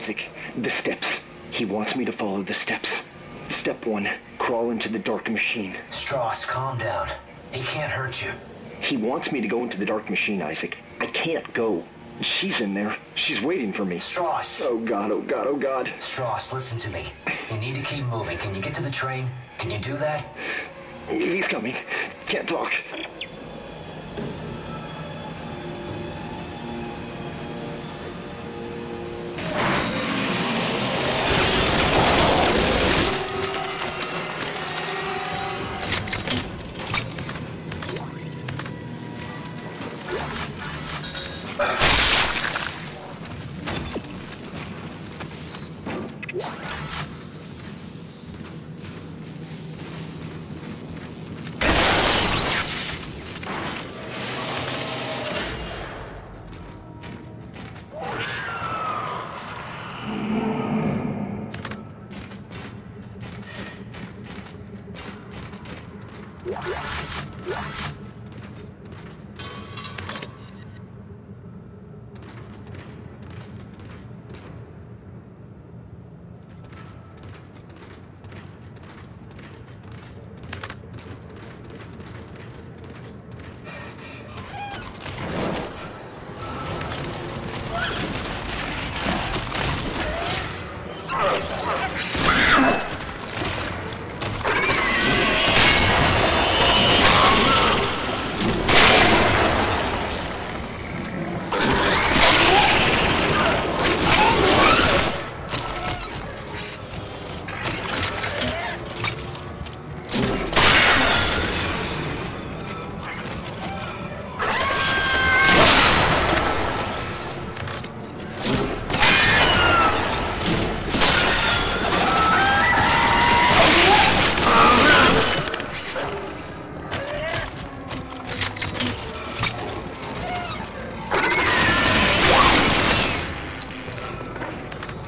Isaac, the steps. He wants me to follow the steps. Step one, crawl into the dark machine. Stross, calm down. He can't hurt you. He wants me to go into the dark machine, Isaac. I can't go. She's in there. She's waiting for me. Stross! Oh god, oh god, oh god. Stross, listen to me. You need to keep moving. Can you get to the train? Can you do that? He's coming. Can't talk.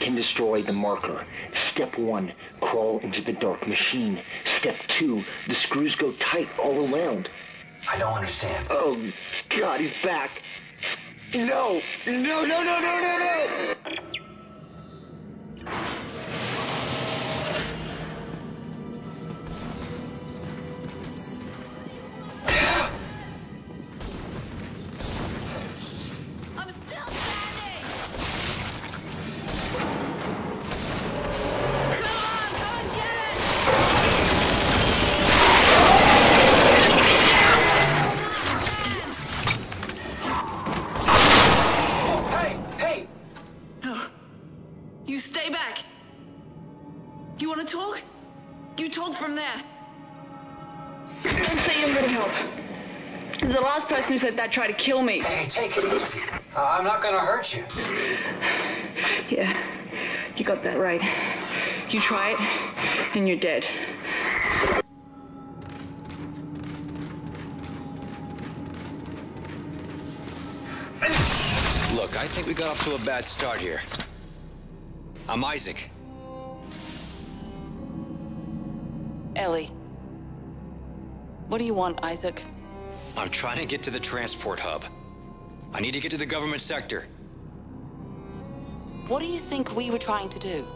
can destroy the marker. Step one, crawl into the dark machine. Step two, the screws go tight all around. I don't understand. Oh, God, he's back. No, no, no, no, no, no, no! The last person who said that tried to kill me. Hey, take it easy. Uh, I'm not gonna hurt you. Yeah, you got that right. You try it, and you're dead. Look, I think we got off to a bad start here. I'm Isaac. Ellie. What do you want, Isaac? I'm trying to get to the transport hub. I need to get to the government sector. What do you think we were trying to do?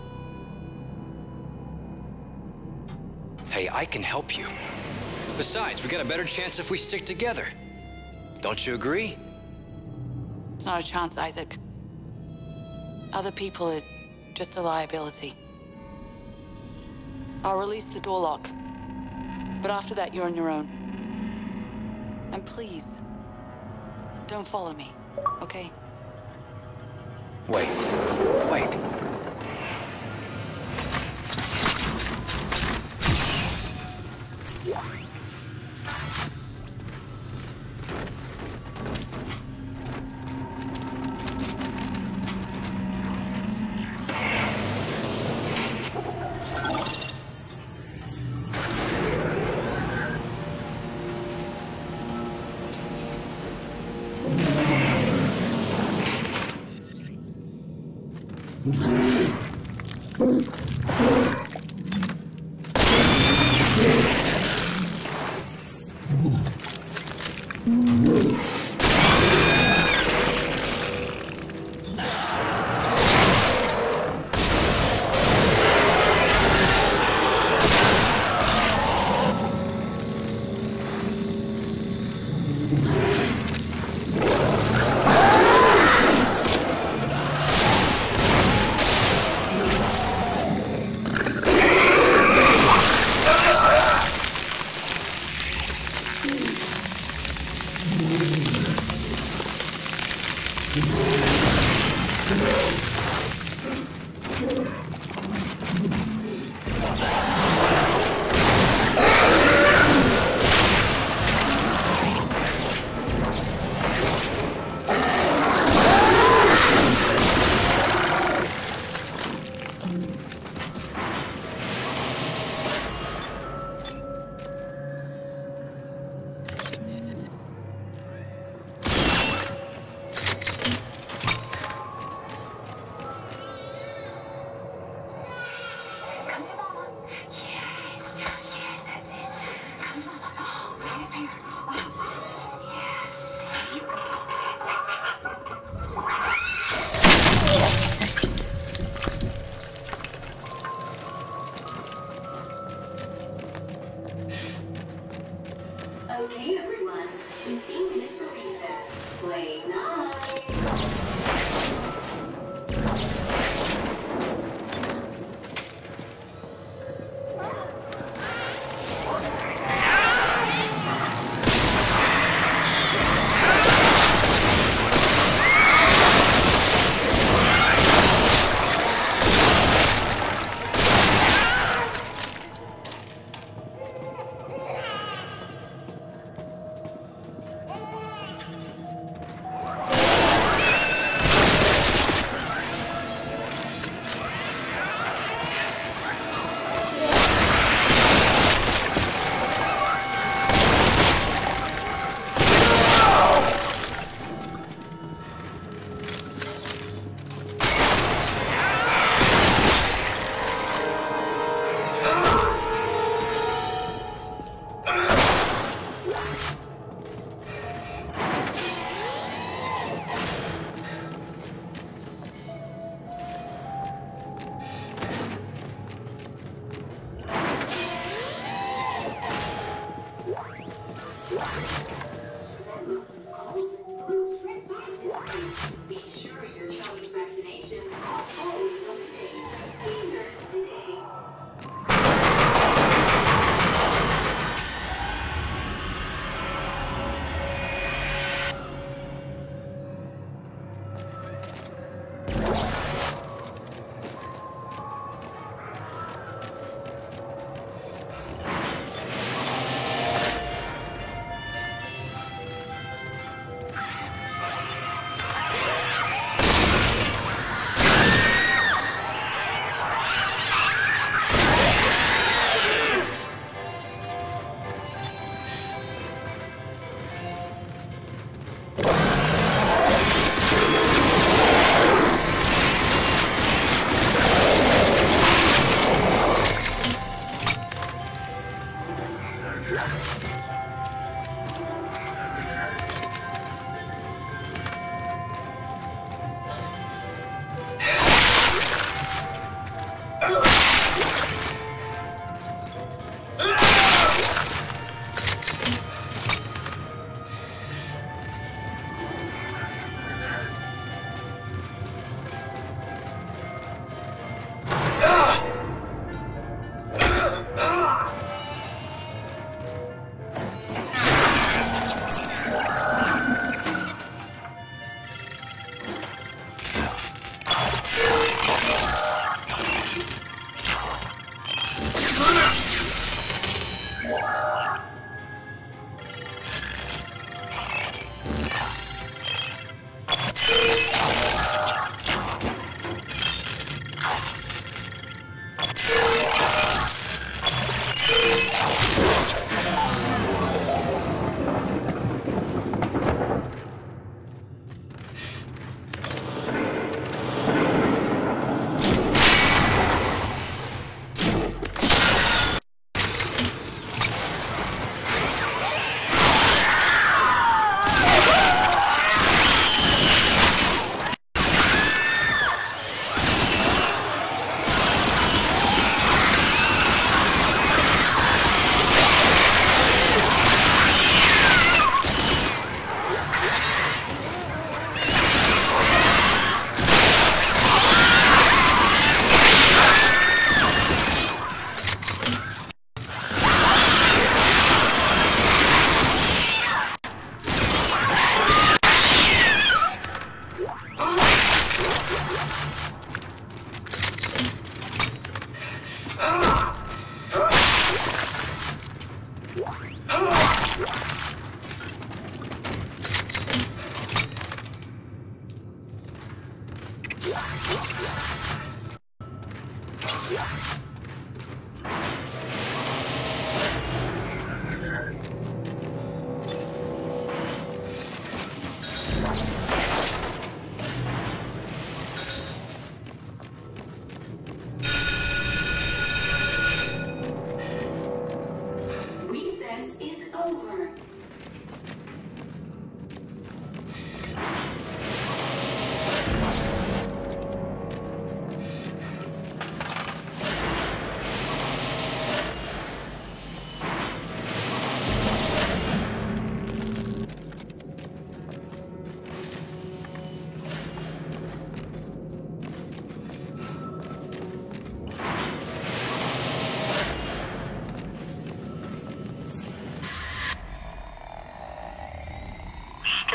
Hey, I can help you. Besides, we got a better chance if we stick together. Don't you agree? It's not a chance, Isaac. Other people are just a liability. I'll release the door lock. But after that, you're on your own. And please, don't follow me, okay? Wait, wait. Yeah. Okay,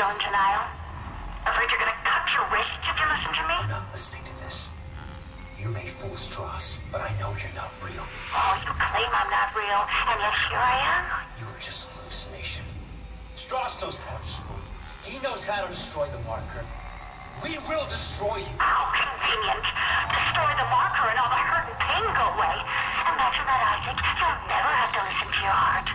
in denial? Afraid you're gonna cut your wrists if you listen to me? I'm not listening to this. You may fool Stross, but I know you're not real. Oh, you claim I'm not real, and yet here I am. You're just a hallucination. Stross knows how to destroy you. He knows how to destroy the marker. We will destroy you. How convenient. Destroy the marker and all the hurt and pain go away. Imagine that, Isaac. You'll never have to listen to your heart.